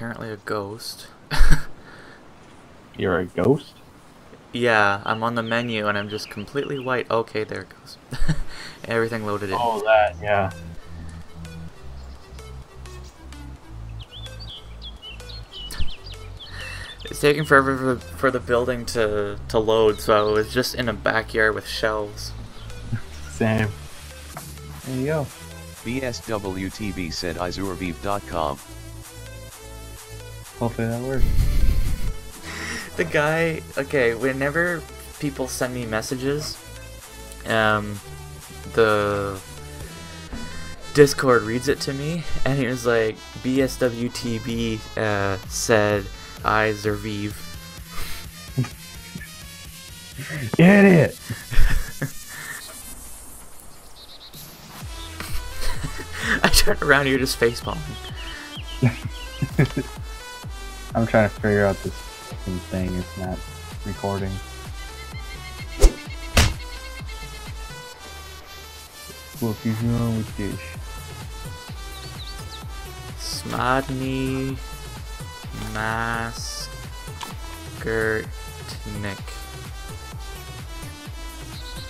I am apparently a ghost. You're a ghost? yeah, I'm on the menu and I'm just completely white. Okay, there it goes. Everything loaded in. Oh, that, yeah. It's taking forever for, for the building to, to load, so I was just in a backyard with shelves. Same. There you go. BSWTB said izurvive.com. Hopefully that works. The guy, okay, whenever people send me messages, um, the Discord reads it to me, and he was like, BSWTB uh, said, I Zerviv. Idiot! I turned around, you're just facepalming. I'm trying to figure out this thing. It's not recording. What is wrong with this? Smodny Maskertnik.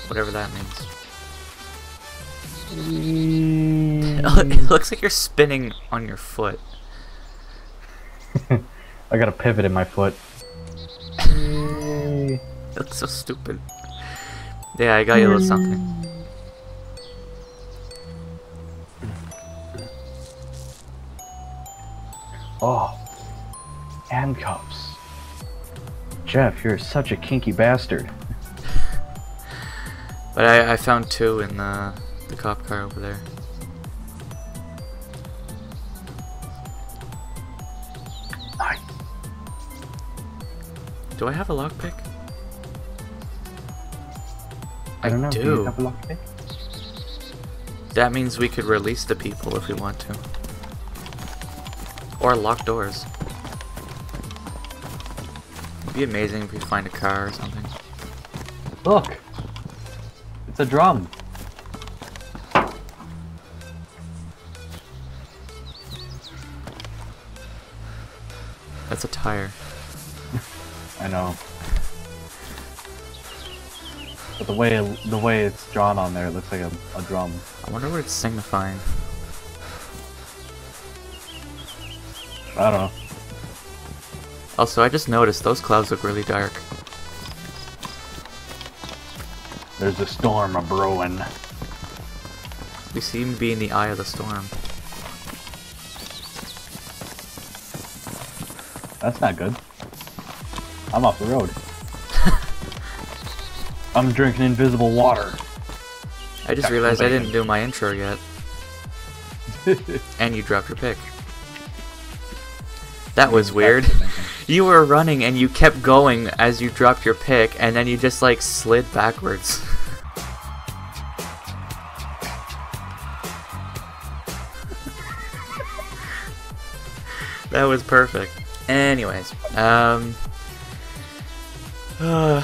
Whatever that means. Mm. it looks like you're spinning on your foot. I got a pivot in my foot. That's so stupid. Yeah, I got you a little something. Oh, handcuffs. Jeff, you're such a kinky bastard. But I, I found two in the, the cop car over there. Do I have a lockpick? I don't know. do. you have a lockpick? That means we could release the people if we want to. Or lock doors. It'd be amazing if we find a car or something. Look, it's a drum. That's a tire. I know. But the way the way it's drawn on there, it looks like a, a drum. I wonder what it's signifying. I don't know. Also, I just noticed those clouds look really dark. There's a storm a brewing. We seem to be in the eye of the storm. That's not good. I'm off the road. I'm drinking invisible water. I just realized I didn't do my intro yet. and you dropped your pick. That was weird. You were running and you kept going as you dropped your pick, and then you just like slid backwards. that was perfect. Anyways, um, uh, I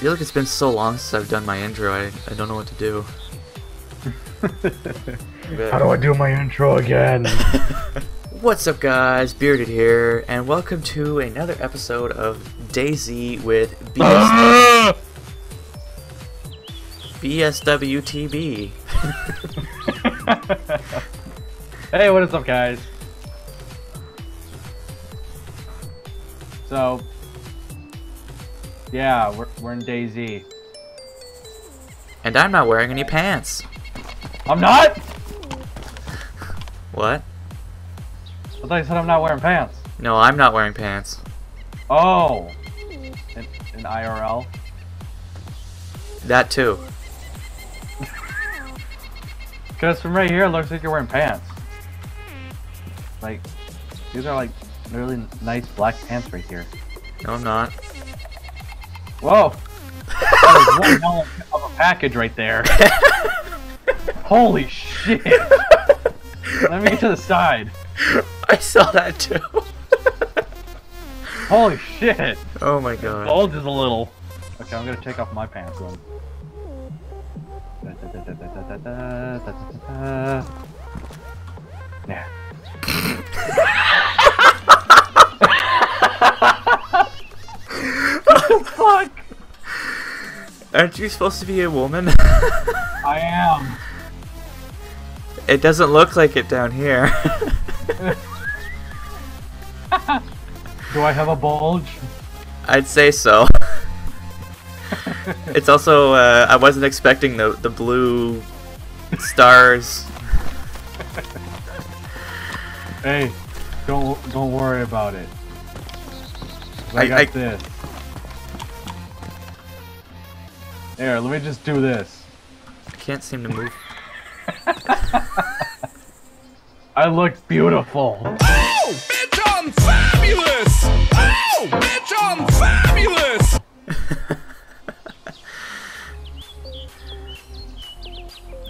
feel like it's been so long since I've done my intro. I I don't know what to do. How do I do my intro again? What's up, guys? Bearded here, and welcome to another episode of DayZ with BS- BSWTB. hey, what is up, guys? So, yeah, we're, we're in DayZ. And I'm not wearing any pants. I'm not? What? I thought you said I'm not wearing pants. No, I'm not wearing pants. Oh. In, in IRL? That too. Because from right here, it looks like you're wearing pants. Like, these are like really nice black pants right here. No, I'm not. Whoa! that was one hell of a package right there. Holy shit! Let me get to the side. I saw that too. Holy shit! oh my god. Bulges a little. Okay, I'm gonna take off my pants then. Aren't you supposed to be a woman? I am. it doesn't look like it down here. Do I have a bulge? I'd say so. it's also uh, I wasn't expecting the the blue stars. Hey, don't don't worry about it. I, I- got I- this. Here, let me just do this. I can't seem to move. I look beautiful. Oh, bitch, I'm fabulous! Oh, bitch, I'm fabulous!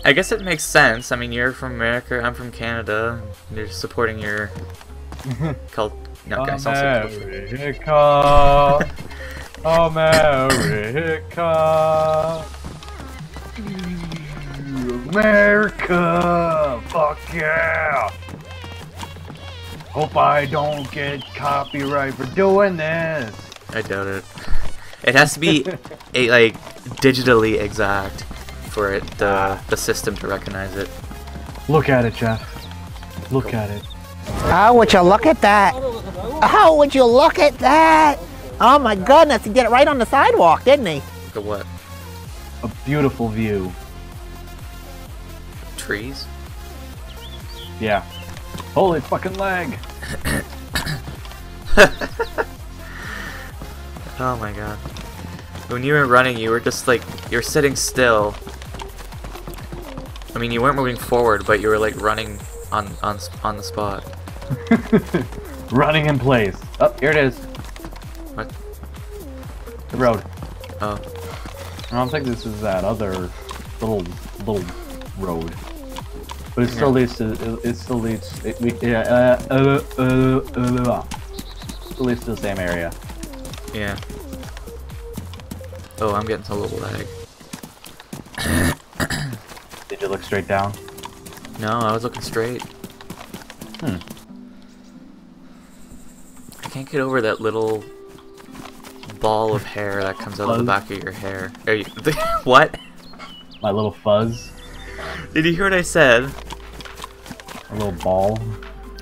I guess it makes sense. I mean, you're from America, I'm from Canada. You're supporting your cult. No, guys, don't culture. America, America, America, fuck yeah! Hope I don't get copyright for doing this. I doubt it. It has to be a, like digitally exact for it the the system to recognize it. Look at it, Jeff. Look at it. Oh, would you look at that? Oh, would you look at that? Oh my goodness, he did it right on the sidewalk, didn't he? The what? A beautiful view. Trees? Yeah. Holy fucking leg. Oh my god. When you were running, you were just like you were sitting still. I mean, you weren't moving forward, but you were like running on on on the spot. Running in place. Oh, here it is. The road. Oh, I don't think this is that other little little road, but it still leads to it, it still leads it, we, yeah, uh, uh, uh, uh, uh, still leads to the same area. yeah. Oh, I'm getting a little lag. Did you look straight down? No, I was looking straight. Hmm. I can't get over that little ball of hair that comes out of the back of your hair. Are you, what? My little fuzz, Did you hear what I said? a little ball.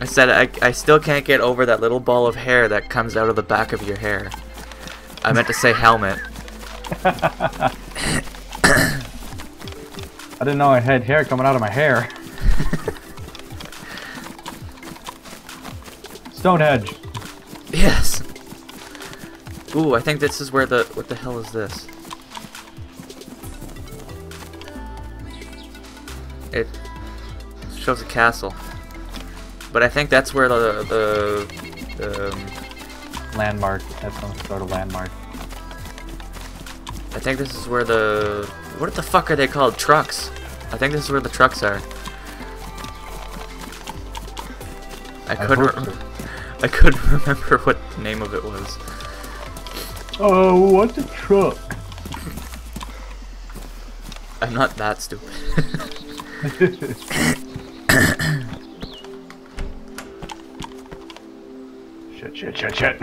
I said I, I still can't get over that little ball of hair that comes out of the back of your hair. I meant to say helmet. I didn't know I had hair coming out of my hair. Stonehenge. Yes. Ooh, I think this is where the what the hell is this? It shows a castle, but I think that's where the the, the um, Landmark. That's some sort of landmark. I think this is where the what the fuck are they called? Trucks. I think this is where the trucks are. I couldn't. heard- I couldn't remember what the name of it was. Oh, what's a truck? I'm not that stupid. Shit, shit, shit, shit.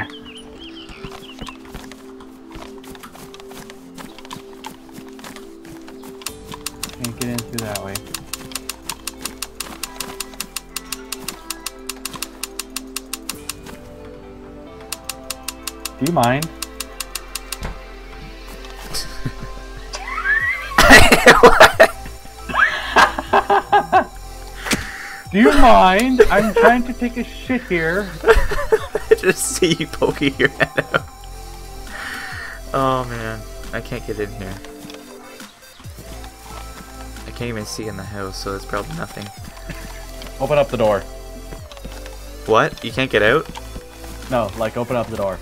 Can't get in through that way. Do you mind? Do you mind? I'm trying to take a shit here. I just see you poking your head out. Oh man, I can't get in here. I can't even see in the house, so it's probably nothing. Open up the door. What? You can't get out? No, like open up the door.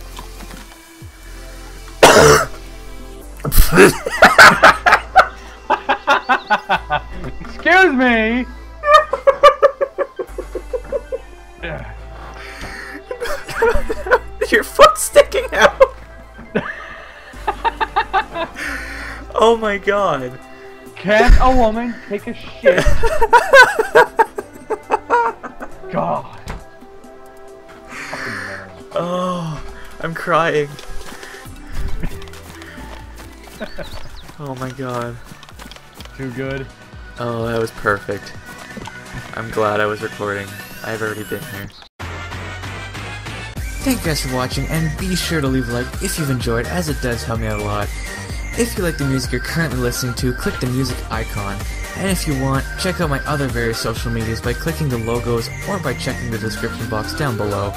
Excuse me. Your foot's sticking out! oh my god. Can a woman take a shit? God. Oh, I'm crying. Oh my god. Too good. Oh, that was perfect. I'm glad I was recording. I've already been here. Thank you guys for watching, and be sure to leave a like if you've enjoyed, as it does help me out a lot. If you like the music you're currently listening to, click the music icon. And if you want, check out my other various social medias by clicking the logos or by checking the description box down below.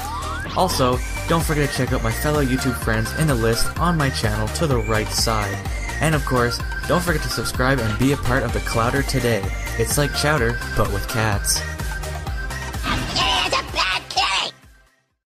Also, don't forget to check out my fellow YouTube friends in the list on my channel to the right side. And of course, don't forget to subscribe and be a part of the Clowder today. It's like chowder, but with cats.